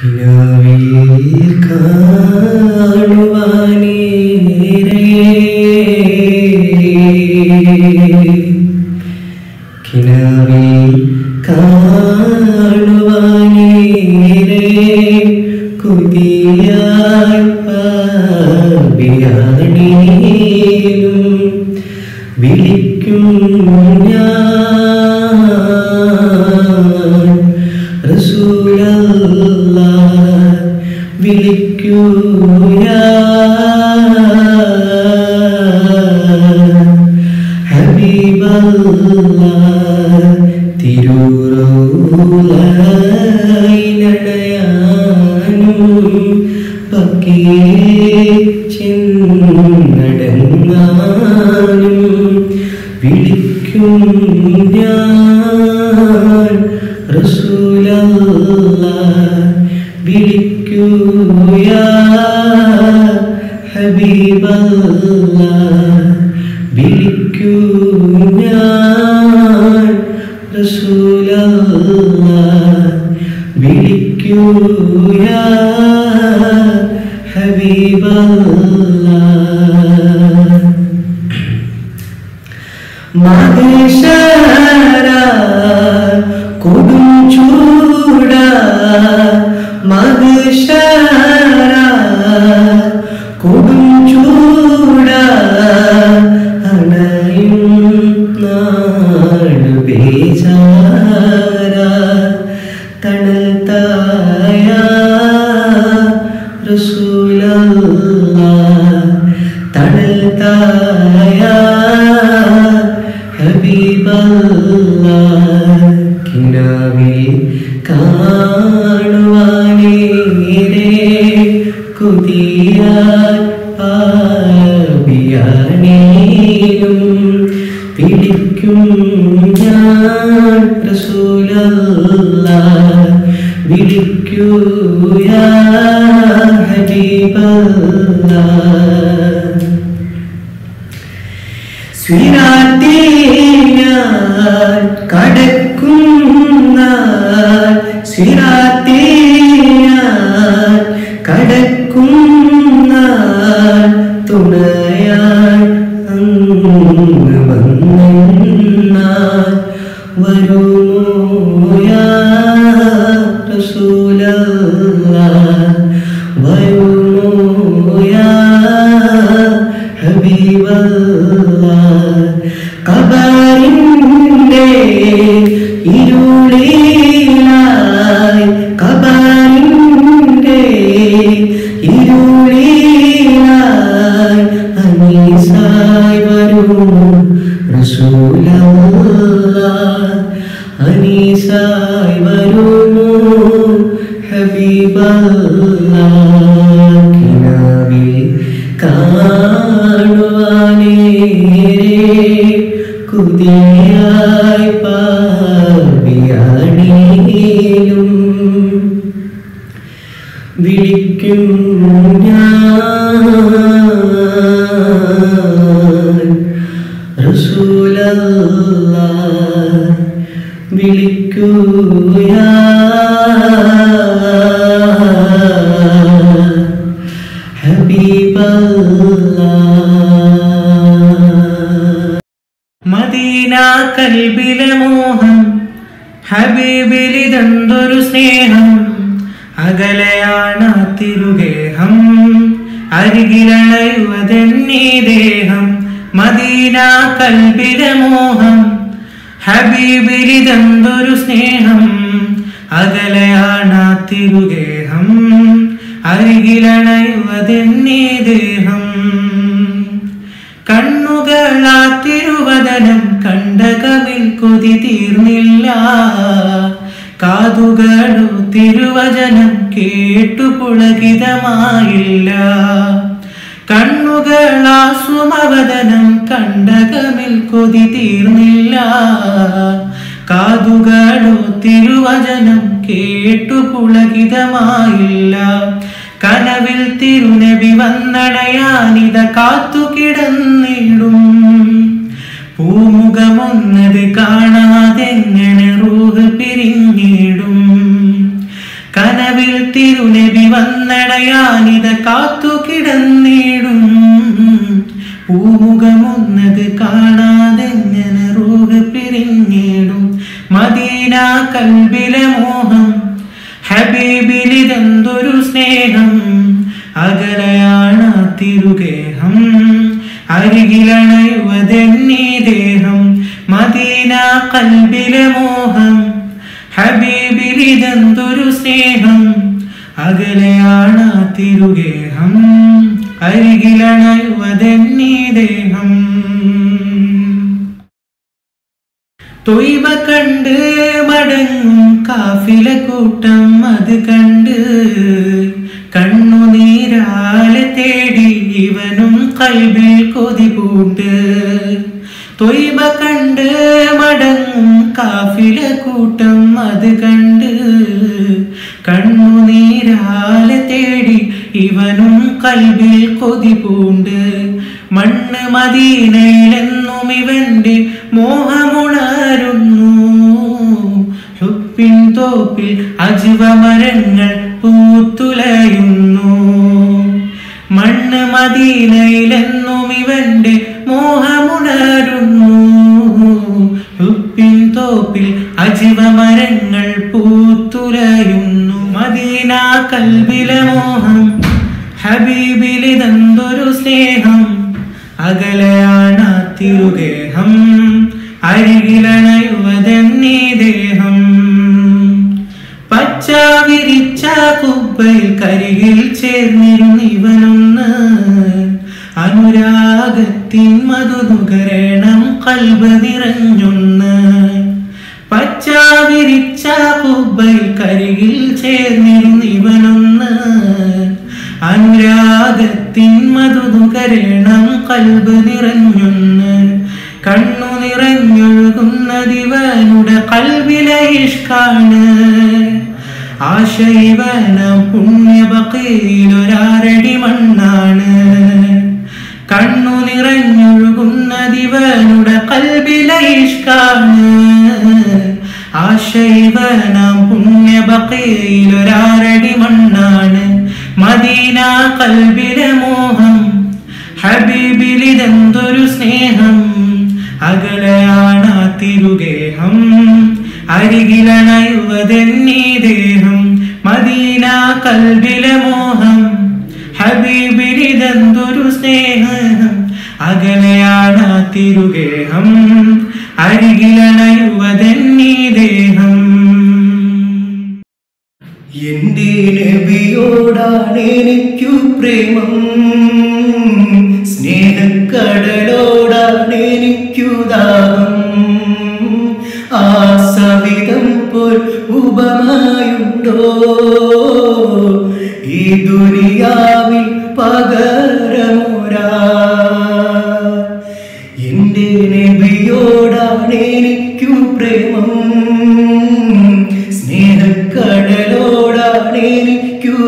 കിനാവിൽ കാണുവാനേറെ വിളിക്കൂ യാ ഹബീബല്ല മകേശ്വര കൊടും ചൂട മകേശ്വര തണൽ തായ ഹബീബല്ല കിനാവിൽ കാണുവാനേരെ കുതിയാൽ കുതിയായി പാപിയാണേലും. വിളിക്കും ഞാൻ. വിളിക്കൂ ഹബീബിലിതെന്തൊരു സ്നേഹം അകലയാണ് തിരുഗേഹം. അരികിലണയുവതെന്നീ ദേഹം. കണ്ണുകളാ കണ്ട കവിൽ കൊതി തീർന്നില്ല. കാതുകളോ തിരുവചനം കേട്ടു പുളകിതമായില്ല. കണ്ണുകളാ സുമവദനം കണ്ടകമിൽ കൊതി തീർന്നില്ല. കാതുകളോ തിരുവചനം കേട്ടു പുളകിതമായില്ല. കനവിൽ തിരുനബി വന്നടയാനിത കാത്തു കിടന്നിടും പൂമുഖമൊന്നത് കാണാതെങ്ങനെ റൂഹ് പിരിഞ്ഞിടും. കനവിൽ തിരുനബി വന്നടയാനിത കാത്തു കിടന്നിടും പൂമുഖമൊന്നത് കാണാതെങ്ങനെ മദീന കൽബിലെ മോഹം ഹബീബിലിതെന്തൊരു സ്നേഹം. അകലയാണ് തിരുഗേഹം അരികിലണയുവതെന്നീ ദേഹം. മദീന കൽബിലെ മോഹം ഹബീബിലിതെന്തൊരു സ്നേഹം. അകലെയാണ് തിരുഗേഹം അരികിലണയുവതെന്നീ ദേഹം. തൊയ്വ കണ്ട് മടങ്ങും കാഫില കൂട്ടം അത് കണ്ട്. കണ്ണുനീരാലെ തേടി ഇവനും കൽബിൽ കൊതി പൂണ്ട്. തൊയ്വ കണ്ട് മടങ്ങും കാഫില കൂട്ടം അത് കണ്ട്. കണ്ണുനീരാലെ തേടി ഇവനും കൽബിൽ കൊതി പൂണ്ട് മണ്ണ് മദീനയിലെന്നും ഇവന്റെ മോഹമുണരുന്നു. ഹുപ്പിൻ തോപ്പിൽ അജുവമരങ്ങൾ പൂത്തുലയുന്നു. മണ്ണ് മദീനയിലെന്നും ഇവന്റെ മോഹമുണരുന്നു. ഹുപ്പിൻ തോപ്പിൽ അജീവമരങ്ങൾ പൂത്തുലയുന്നു. മദീന കൽബിലെ മോഹം ഹബീബിലിതെന്തൊരു സ്നേഹം. അകലെയാണ് തിരുഗേഹം അരികിലണയുവതെന്നീ ദേഹം. പച്ച വിരിച്ച കുപ്പയിൽ കരികിൽ ചേർന്നിരുന്നിവനൊന്ന് അനുരാഗത്തിൻ മധുനുകരണം കൽബ് നിറഞ്ഞൊന്ന്. പച്ച വിരിച്ച കരികിൽ ചേർന്നിരുന്നിവനൊന്ന് അനുരാഗത്തിൻ മധുതുകരണം കൽബ് നിറഞ്ഞൊന്ന്. കണ്ണു നിറഞ്ഞൊഴുകുന്നതിവനുടെ കൽവിലെ ഇഷ്കാണ്. ആശൈവന പുണ്യപക്കയിലൊരാരടി മണ്ണാണ്. കണ്ണു നിറഞ്ഞൊഴുകുന്നതിവനുടെ കൽവിലെ ഇഷ്കാണ്. ആശൈവന പുണ്യബക്കയിലൊരാരടി മണ്ണാണ്. മദീന കൽബിലെ മോഹം ഹബീബിലിതെന്തൊരു സ്നേഹം. അകലെയാണ് ആ തിരുഗേഹം അരികിലണയുവതെന്നീ ദേഹം. മദീന കൽബിലെ മോഹം ഹബീബിലിതെന്തൊരു സ്നേഹം. അകലെയാണ് തിരുഗേഹം. അരികിലണയുവതെന്നീ ദേഹം. എന്റെ നബിയോടാണ് എനിക്കു പ്രേമം. സ്നേഹക്കടലോടാണ് എനിക്കു ദാഹം. ആ സവിധം പോൽ ഉപമായുണ്ടോ? ഈ ദുനിയാവിൽ പകരമുരാ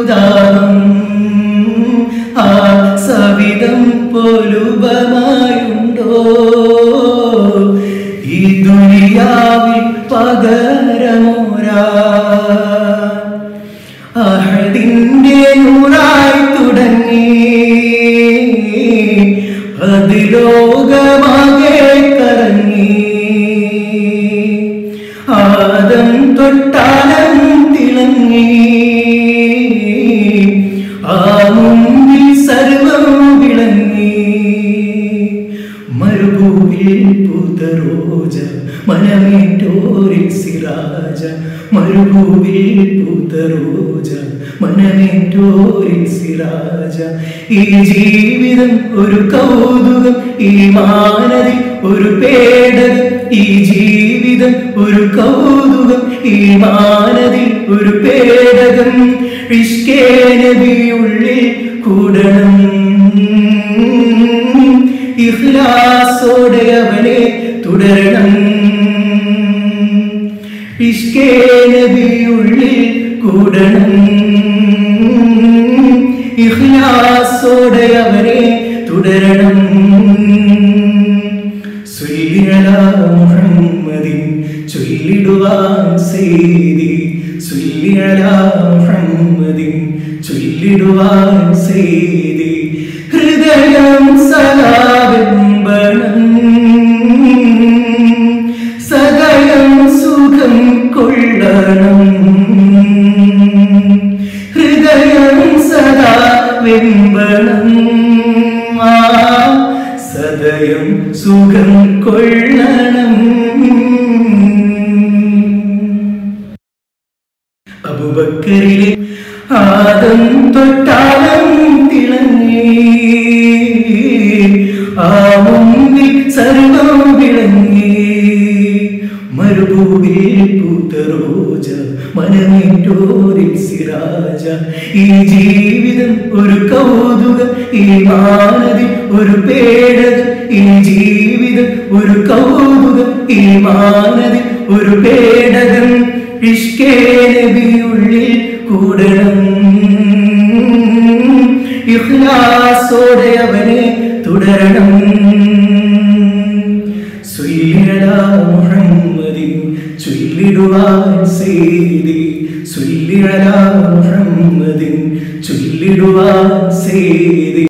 എനിക്കു ആ സവിധം പോലുപമായുണ്ടോ? ഈ ദുരിയാവിൽ പകരമോരാ? അഹദിന്റെ നൂറായി തുടങ്ങി. അതിലോകമാകെ കറങ്ങി ആദം തൊട്ടാലം തിളങ്ങി. മരുഭൂവിൽ പൂത്ത റോജ മനമേറ്റോരിൽ സിറാജ ഈ ജീവിതം ഒരു കൗതുകം ഈ മാനതിൽ ഒരു പേടകം ഈ ജീവിതം ഒരു കൗതുകം ഈ മാനതിൽ ഒരു പേടകം. ഇഷ്കേ നബിയുള്ളിൽ കൂടണം. ഇഹ്ലാസോടെ അവനെ തുടരണം. ഇഷ്കേ ഉള്ളിൽ കൂടണം. ഇഹ്ലാസോടെ അവരെ തുടരണം മുഹമ്മദിൻ ചൊല്ലിടുവാൻ സേതി. ചൊല്ലിടലാ മുഹമ്മദിൻ ചൊല്ലിടുവാൻ സേതി. ഓതുക ഈ മാനതി ഒരു പേടക ഈ ജീവിതം ഒരു കൗതുക. ഈ മാനതി ഒരു പേടകം ഇഷ്കേ നബിയുള്ളിൽ കൂടണം. ഇഖ്ലാസോടെ അവനെ തുടരണം. ചൊല്ലിടുവാൻ സേതി ചൊല്ലിടലാ മുഹമ്മദിൻ ചൊല്ലിടുവാൻ ചെയ്തി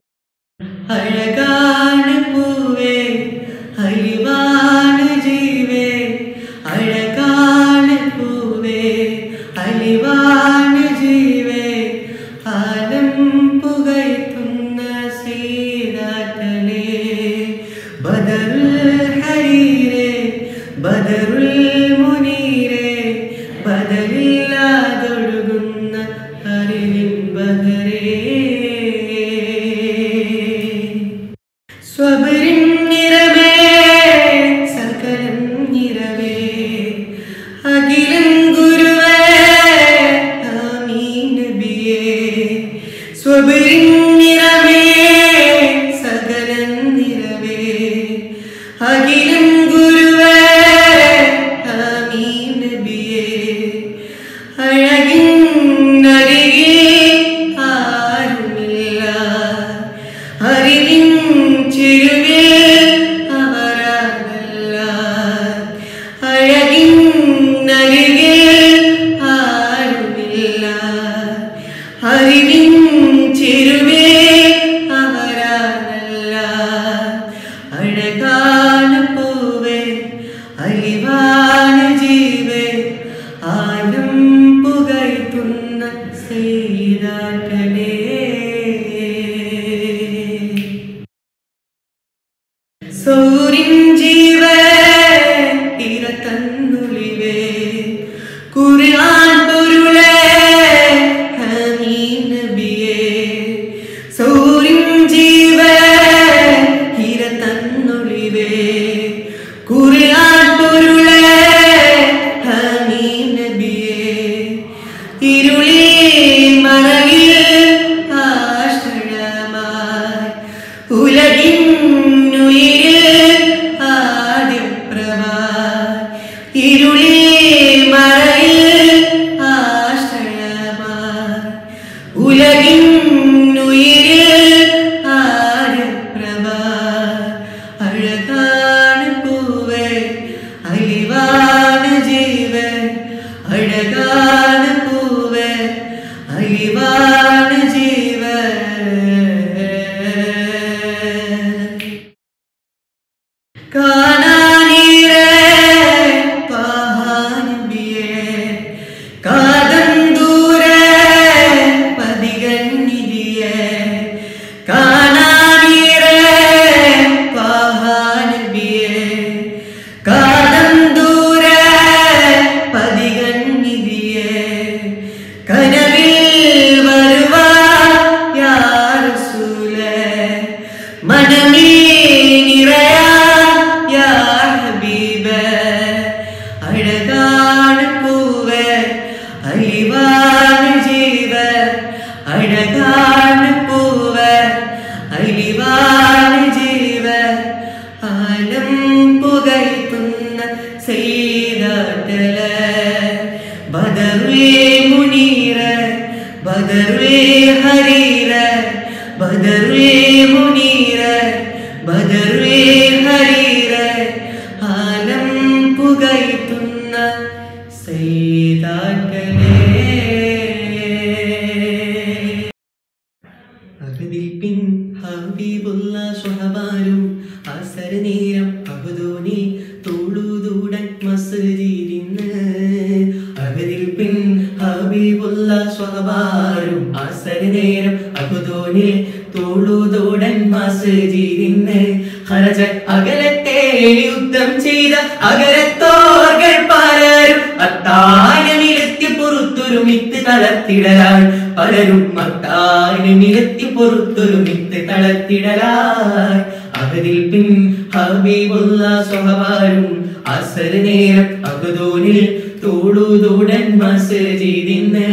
തളർത്തിടലാൻ അവരിൽ പിൻ ഹബീബുള്ള സ്വഹവാരും അസര നേരം അകതോനിൽ തോടുതൂടൻ മസ്ജിദിന്ന്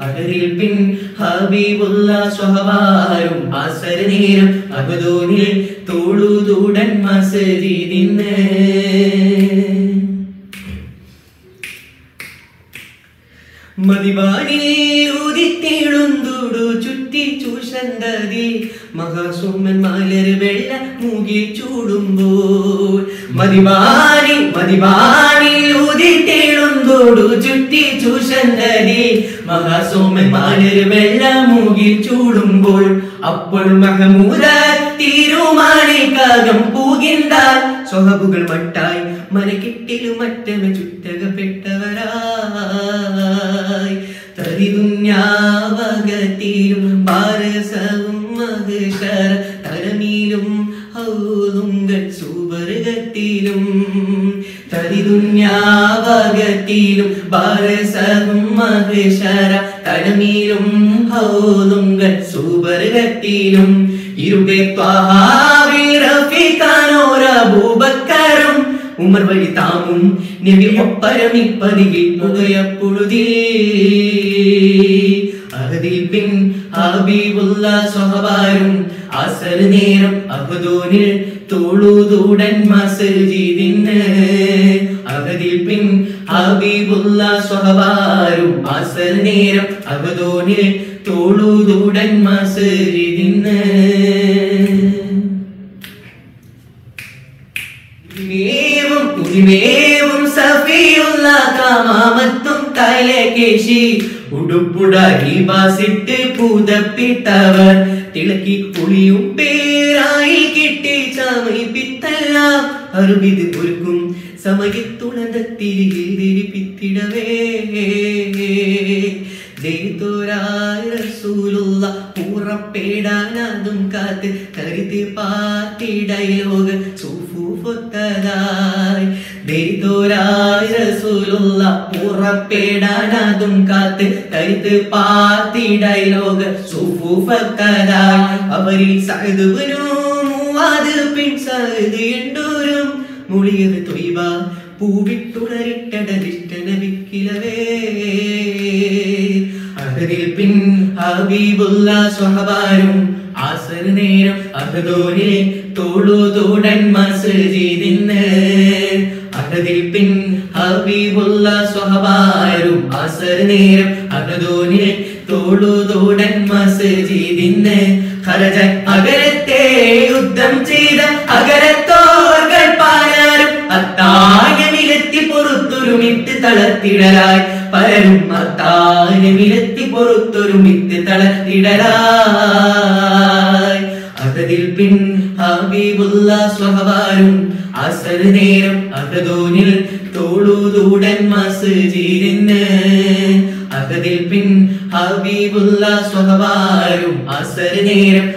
അവരിൽ പിൻ ഹബീബുള്ള മതിവാനിയൂതിത്തിളുന്തുടു ചുറ്റി ചൂഷന്തതി മഹാസോമൻ മലർ വെള്ള മൂകി ചൂടുമ്പോൾ മതിവാനി മതിവാനിയൂതിത്തിളുന്തോടു ചുറ്റി ചൂഷന്തതി മഹാസോമൻ മലർ വെള്ള മൂകി ചൂടുമ്പോൾ അപ്പോൾ മഹമൂര പൂകിന്താൽ സ്വഹബുകൾ മട്ടായി മനക്കെട്ടിലും മറ്റവ ചുറ്റകപ്പെട്ടവരായി തരിതുഞ്ഞാവകത്തിലും പാരസവും മകര തരമീലും ഔതുങ്കൽ സുവർഗത്തിലും തരിതുഞ്ഞാവകത്തിലും പാരസവും മകര തരമീലും ഔതുങ്കൽ സുവർഗത്തിലും ഉമർ വഴി താമും നബി ഒപ്പരമിപ്പതിയിൽ മുതയപ്പുഴുതി അഹദിൽ പിൻ ഹബീബുള്ള സ്വഹബാരും പിൻ മേവും തുണിമേവും സഫിയുള്ള കാമാമത്തും തലകേശി ഉടുപ്പുടാരി ബാസിട്ട് പൂതപ്പിട്ടവർ തിളക്കി പുളിയും പേരായി കിട്ടി ചമയിപ്പിത്തെല്ലാം അറുപിത് ഒരുക്കും സമയത്തുണർത്തിരികിൽ തിരിപ്പിത്തിടവേ റസൂലുള്ള ഉറപ്പേടാനതും കാത്ത് കരുതി പാർട്ടി ഡയലോഗ് സൂഫുഫൊത്തതായി ദരിദ്രായ റസൂലുള്ള ഉറപ്പേടാനതും കാത്ത് കരുത്ത് പാർട്ടി ഡയലോഗ് സൂഫുഫൊത്തതായി അവരിൽ സഹതുവനോ മൂവാത് പിൻ സഹത് എണ്ടോരും മുളിയത് തൊയ്വ പൂവിട്ടുണരിട്ടടലിട്ടനവിക്കിലവേ വിക്കിലവേ. അഹദിൽ പിൻ ഹബീബുല്ല സ്വഹബാരും ആസർ നേരം അഹദോനിലെ തോളുതോടൻ മസ്ജിദിന്ന്. അഹദിൽ പിൻ ഹബീബുള്ള സ്വഹബാരും ആസർ നേരം അഹദോനിലെ തൊഴുതുടൻ മസ്ജിദിന്ന്. ഖറജ അകരത്തെ യുദ്ധം ചെയ്ത അകരത്തോർകൾ പാലാരും അത്താഴമിലെത്തി പൊറുത്തൊരുമിത്ത് തളത്തിടലായി പലരും അത്താഴമിലെത്തി പൊറുത്തൊരുമിത്ത് തളത്തിടലായി അകതിൽ പിൻ ഹബീബുള്ള സ്വഹവാരും അസർ നേരം അകതോനിൽ തോളുതൂടൻ മസ്ജിദിന്. അകതിൽ പിൻ ഹബീബുള്ള സ്വഹവാരും അസർ നേരം